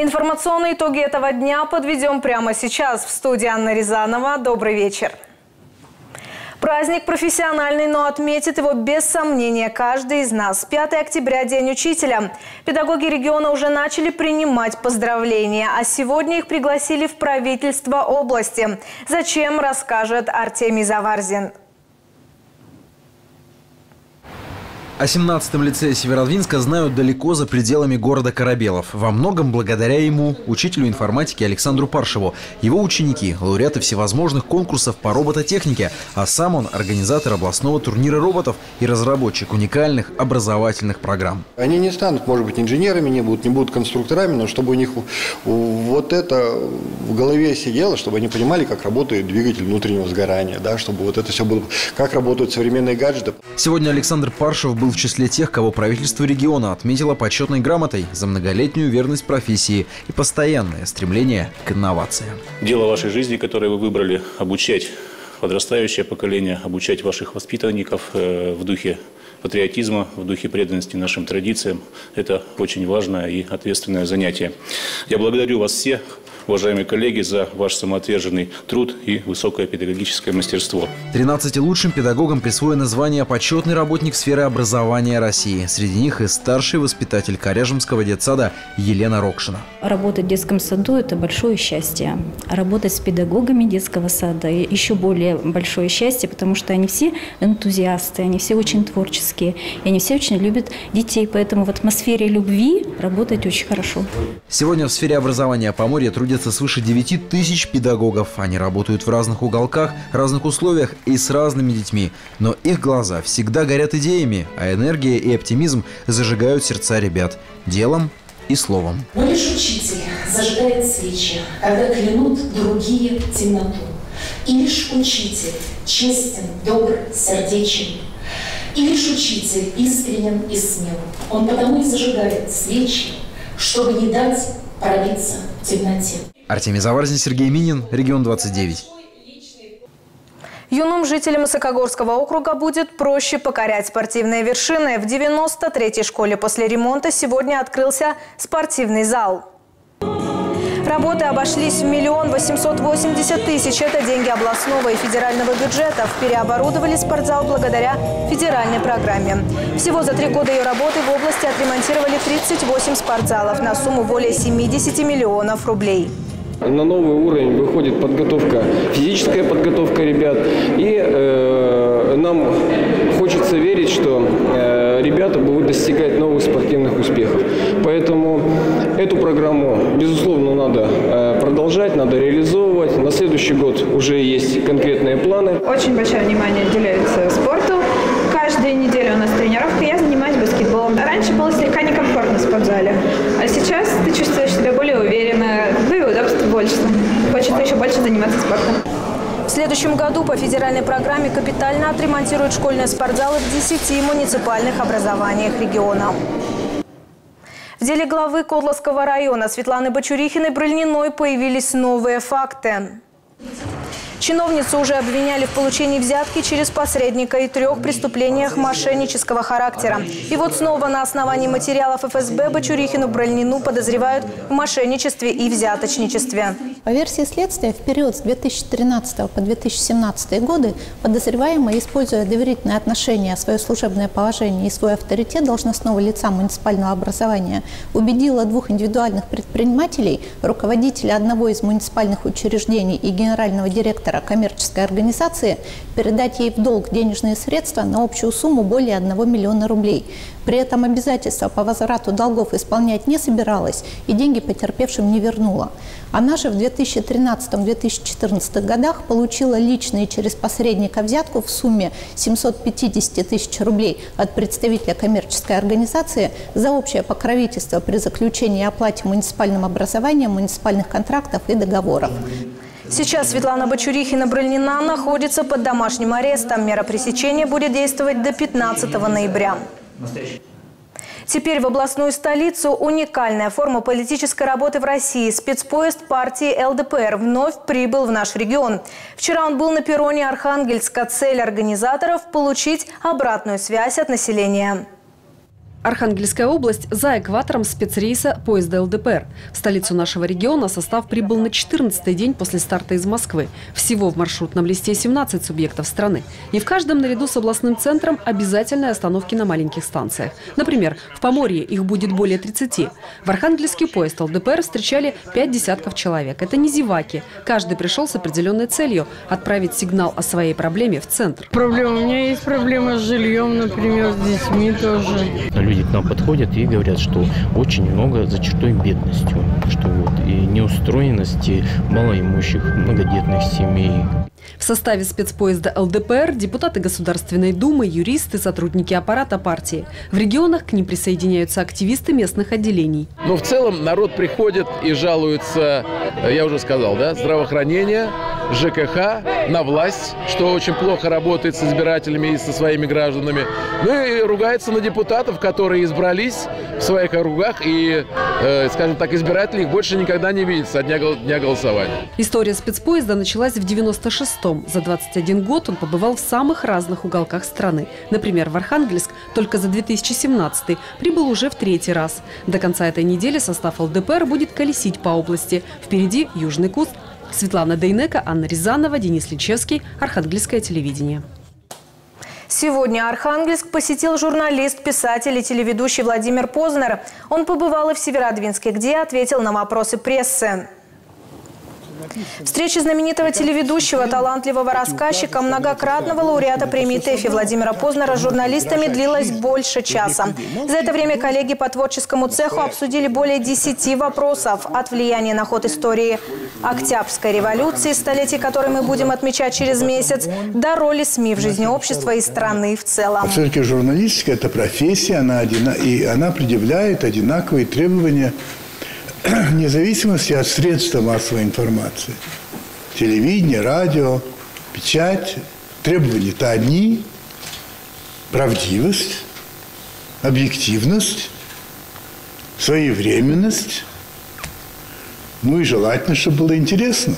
Информационные итоги этого дня подведем прямо сейчас. В студии Анна Рязанова. Добрый вечер. Праздник профессиональный, но отметит его без сомнения каждый из нас. 5 октября – День учителя. Педагоги региона уже начали принимать поздравления, а сегодня их пригласили в правительство области. Зачем, расскажет Артемий Заварзин. О 17-м лицее Северодвинска знают далеко за пределами города Корабелов. Во многом благодаря ему, учителю информатики Александру Паршеву. Его ученики – лауреаты всевозможных конкурсов по робототехнике, а сам он – организатор областного турнира роботов и разработчик уникальных образовательных программ. Они не станут, может быть, инженерами, не будут, не будут конструкторами, но чтобы у них вот это в голове сидело, чтобы они понимали, как работает двигатель внутреннего сгорания, да, чтобы вот это все было, как работают современные гаджеты. Сегодня Александр Паршев был в числе тех, кого правительство региона отметило почетной грамотой за многолетнюю верность профессии и постоянное стремление к инновациям. Дело вашей жизни, которое вы выбрали, обучать подрастающее поколение, обучать ваших воспитанников э, в духе патриотизма, в духе преданности нашим традициям. Это очень важное и ответственное занятие. Я благодарю вас всех уважаемые коллеги, за ваш самоотверженный труд и высокое педагогическое мастерство. 13 лучшим педагогам присвоено звание «Почетный работник сферы образования России». Среди них и старший воспитатель Коряжемского детсада Елена Рокшина. Работать в детском саду – это большое счастье. работать с педагогами детского сада – еще более большое счастье, потому что они все энтузиасты, они все очень творческие, и они все очень любят детей. Поэтому в атмосфере любви работать очень хорошо. Сегодня в сфере образования Поморья трудятся трудятся свыше 9 тысяч педагогов. Они работают в разных уголках, разных условиях и с разными детьми. Но их глаза всегда горят идеями, а энергия и оптимизм зажигают сердца ребят. Делом и словом. Но лишь учитель зажигает свечи, когда клянут другие темноту. И лишь учитель честен, добр, сердечен. И лишь учитель искренен и смел. Он потому и зажигает свечи, чтобы не дать пробиться темноте. Артемий Заварзин, Сергей Минин, Регион 29. Юным жителям Высокогорского округа будет проще покорять спортивные вершины. В 93-й школе после ремонта сегодня открылся спортивный зал. Работы обошлись в миллион восемьсот восемьдесят тысяч. Это деньги областного и федерального бюджетов. Переоборудовали спортзал благодаря федеральной программе. Всего за три года ее работы в области отремонтировали 38 спортзалов на сумму более 70 миллионов рублей. На новый уровень выходит подготовка, физическая подготовка ребят. И э, нам хочется верить, что э, ребята будут достигать новых спортивных успехов. Поэтому эту программу, безусловно, надо э, продолжать, надо реализовывать. На следующий год уже есть конкретные планы. Очень большое внимание уделяется спорту. Каждую неделю у нас тренировка. Я занимаюсь баскетболом. Раньше было слегка некомфортно в спортзале, а сейчас ты чувствуешь себя более уверенно, да и удобств больше. Хочется еще больше заниматься спортом. В следующем году по федеральной программе капитально отремонтируют школьные спортзалы в 10 муниципальных образованиях региона. В деле главы Кодловского района Светланы Бочурихиной-Брыльниной появились новые факты. Чиновницу уже обвиняли в получении взятки через посредника и трех преступлениях мошеннического характера. И вот снова на основании материалов ФСБ Бачурихину Бральнину подозревают в мошенничестве и взяточничестве. По версии следствия, в период с 2013 по 2017 годы подозреваемая, используя доверительные отношения, свое служебное положение и свой авторитет должностного лица муниципального образования, убедила двух индивидуальных предпринимателей, руководителя одного из муниципальных учреждений и генерального директора коммерческой организации передать ей в долг денежные средства на общую сумму более 1 миллиона рублей. При этом обязательства по возврату долгов исполнять не собиралась и деньги потерпевшим не вернула. Она же в 2013-2014 годах получила личные через посредника взятку в сумме 750 тысяч рублей от представителя коммерческой организации за общее покровительство при заключении и оплате муниципальным образованием, муниципальных контрактов и договоров. Сейчас Светлана Бочурихина-Брыльнина находится под домашним арестом. Мера пресечения будет действовать до 15 ноября. Теперь в областную столицу уникальная форма политической работы в России. Спецпоезд партии ЛДПР вновь прибыл в наш регион. Вчера он был на перроне Архангельска. Цель организаторов – получить обратную связь от населения. Архангельская область за экватором спецрейса поезда ЛДПР. В столицу нашего региона состав прибыл на 14-й день после старта из Москвы. Всего в маршрутном листе 17 субъектов страны. И в каждом наряду с областным центром обязательные остановки на маленьких станциях. Например, в Поморье их будет более 30. В Архангельский поезд ЛДПР встречали 5 десятков человек. Это не зеваки. Каждый пришел с определенной целью – отправить сигнал о своей проблеме в центр. Проблема. У меня есть проблема с жильем, например, с детьми тоже. Люди к нам подходят и говорят, что очень много за чертой бедностью, что вот и неустроенности малоимущих, многодетных семей. В составе спецпоезда ЛДПР депутаты Государственной Думы, юристы, сотрудники аппарата партии. В регионах к ним присоединяются активисты местных отделений. Но в целом народ приходит и жалуется, я уже сказал, да, здравоохранение, ЖКХ, на власть, что очень плохо работает с избирателями и со своими гражданами. Ну и ругается на депутатов, которые избрались в своих округах и, э, скажем так, избиратели их больше никогда не видят со дня, дня голосования. История спецпоезда началась в 96-м. За 21 год он побывал в самых разных уголках страны. Например, в Архангельск только за 2017 прибыл уже в третий раз. До конца этой недели состав ЛДПР будет колесить по области. Впереди Южный Куст, Светлана Дейнека, Анна Рязанова, Денис Личевский, Архангельское телевидение. Сегодня Архангельск посетил журналист, писатель и телеведущий Владимир Познер. Он побывал и в Северодвинске, где ответил на вопросы прессы. Встреча знаменитого телеведущего, талантливого рассказчика, многократного лауреата премии ТЭФИ Владимира Познера с журналистами длилась больше часа. За это время коллеги по творческому цеху обсудили более 10 вопросов. От влияния на ход истории Октябрьской революции, столетий которой мы будем отмечать через месяц, до роли СМИ в жизни общества и страны в целом. Все-таки журналистика – это профессия, она, одина... и она предъявляет одинаковые требования вне зависимости от средств массовой информации. Телевидение, радио, печать. Требования-то одни. Правдивость, объективность, своевременность. Ну и желательно, чтобы было интересно.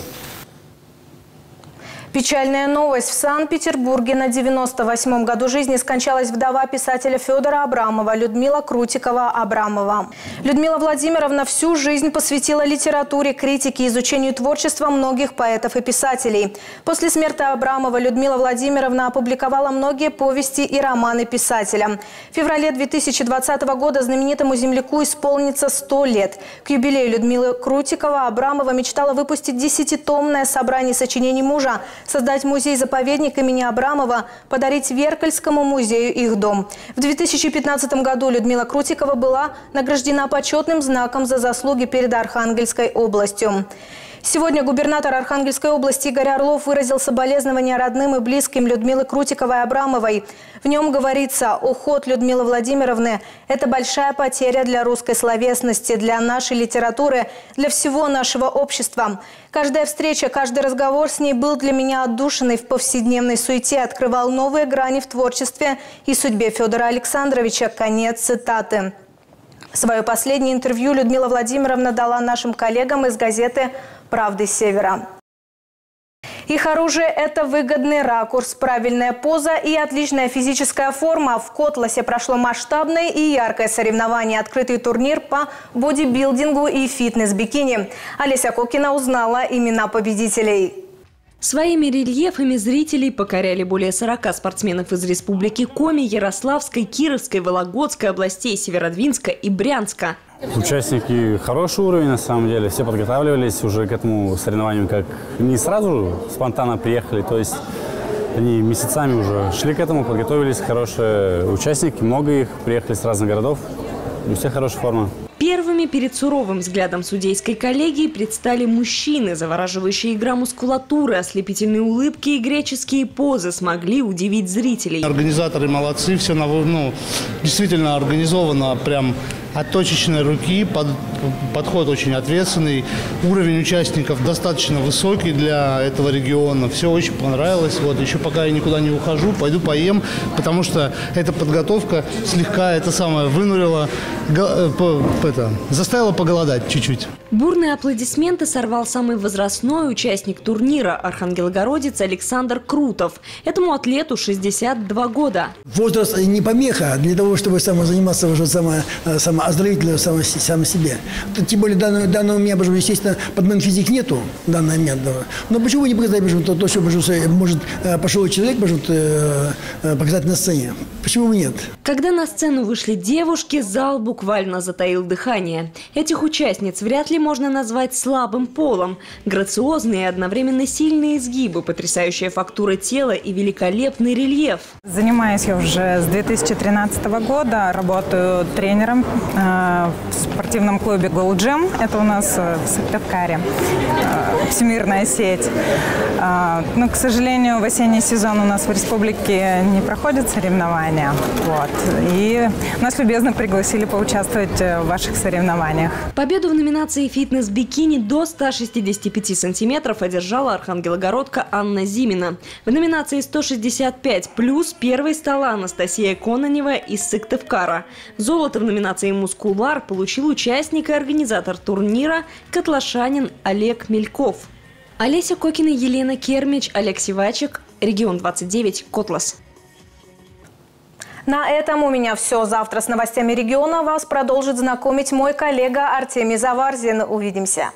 Печальная новость. В Санкт-Петербурге на 98-м году жизни скончалась вдова писателя Федора Абрамова Людмила Крутикова-Абрамова. Людмила Владимировна всю жизнь посвятила литературе, критике, изучению творчества многих поэтов и писателей. После смерти Абрамова Людмила Владимировна опубликовала многие повести и романы писателя. В феврале 2020 года знаменитому земляку исполнится 100 лет. К юбилею Людмилы Крутикова-Абрамова мечтала выпустить десятитомное собрание сочинений мужа – создать музей-заповедник имени Абрамова, подарить Веркальскому музею их дом. В 2015 году Людмила Крутикова была награждена почетным знаком за заслуги перед Архангельской областью. Сегодня губернатор Архангельской области Игорь Орлов выразил соболезнования родным и близким Людмилы Крутиковой-Абрамовой. В нем говорится, уход Людмилы Владимировны – это большая потеря для русской словесности, для нашей литературы, для всего нашего общества. Каждая встреча, каждый разговор с ней был для меня отдушенный в повседневной суете, открывал новые грани в творчестве и судьбе Федора Александровича. Конец цитаты. Свое последнее интервью Людмила Владимировна дала нашим коллегам из газеты «Правды Севера». Их оружие – это выгодный ракурс, правильная поза и отличная физическая форма. В Котласе прошло масштабное и яркое соревнование, открытый турнир по бодибилдингу и фитнес-бикини. Олеся Кокина узнала имена победителей. Своими рельефами зрителей покоряли более 40 спортсменов из республики Коми, Ярославской, Кировской, Вологодской областей, Северодвинска и Брянска. Участники хороший уровень, на самом деле. Все подготавливались уже к этому соревнованию, как не сразу спонтанно приехали, то есть они месяцами уже шли к этому, подготовились, хорошие участники, много их, приехали с разных городов, у всех хорошая форма. Первыми перед суровым взглядом судейской коллегии предстали мужчины. Завораживающая игра мускулатуры, ослепительные улыбки и греческие позы смогли удивить зрителей. Организаторы молодцы, все ну, действительно организовано прям от точечной руки, под, подход очень ответственный, уровень участников достаточно высокий для этого региона. Все очень понравилось. Вот еще пока я никуда не ухожу, пойду поем, потому что эта подготовка слегка это самое вынурила, э, это, заставила поголодать чуть-чуть. Бурные аплодисменты сорвал самый возрастной участник турнира – архангелогородец Александр Крутов. Этому атлету 62 года. Возраст не помеха для того, чтобы заниматься уже само, самооздоровительным само, само себе. Тем более данного, данного у меня, естественно, подмен физик нету данного момента. Но почему не показать то, то, что может пожилой человек может показать на сцене? Почему нет? Когда на сцену вышли девушки, зал буквально затаил дыхание. Этих участниц вряд ли можно назвать слабым полом. Грациозные и одновременно сильные изгибы, потрясающая фактура тела и великолепный рельеф. Занимаюсь я уже с 2013 года, работаю тренером э, в спортивном клубе Gold Gym. Это у нас э, в Сыктывкаре, э, всемирная сеть. Э, но, к сожалению, в осенний сезон у нас в республике не проходят соревнования. Вот. И нас любезно пригласили поучаствовать в ваших соревнованиях. Победу в номинации фитнес-бикини до 165 сантиметров одержала архангелогородка Анна Зимина. В номинации 165 плюс первой стала Анастасия Кононева из Сыктывкара. Золото в номинации «Мускулар» получил участник и организатор турнира котлашанин Олег Мельков. Олеся Кокина, Елена Кермич, Олег Сивачек, Регион 29, Котлас. На этом у меня все. Завтра с новостями региона вас продолжит знакомить мой коллега Артемий Заварзин. Увидимся.